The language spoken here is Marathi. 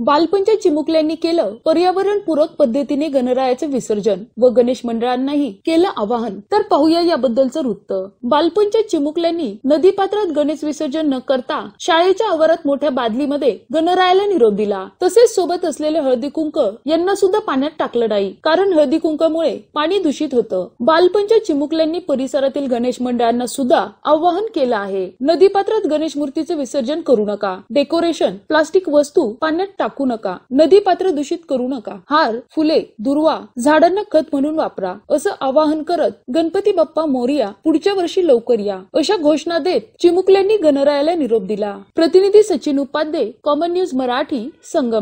बालपणच्या चिमुकल्यांनी केलं पर्यावरण पूरक पद्धतीने गणरायाचं विसर्जन व गणेश मंडळांनाही केलं आवाहन. तर पाहूया याबद्दलचं वृत्त. बालपणच्या चिमुकल्यांनी नदीपात्रात गणेश विसर्जन न करता शाळेच्या आवारात मोठ्या बादलीमध्ये गणरायाला निरोप दिला. तसेच सोबत असलेले हळदी कुंक यांना सुद्धा पाण्यात टाकलं नाही कारण हळदी कुंकामुळे पाणी दूषित होतं. बालपणच्या चिमुकल्यांनी परिसरातील गणेश मंडळांना सुद्धा आवाहन केलं आहे नदीपात्रात गणेश मूर्तीचे विसर्जन करू नका. डेकोरेशन प्लास्टिक वस्तू पाण्यात टाकू नका. नदी पात्र दूषित करू नका. हार फुले दुर्वा झाडांना खत म्हणून वापरा. असं आवाहन करत गणपती बाप्पा मोरिया पुढच्या वर्षी लवकर या. अशा घोषणा देत चिमुकल्यांनी गणरायाला निरोप दिला. प्रतिनिधी सचिन उपाध्ये कॉमन न्यूज मराठी संगम.